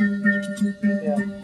Yeah.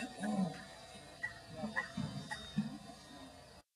Oh.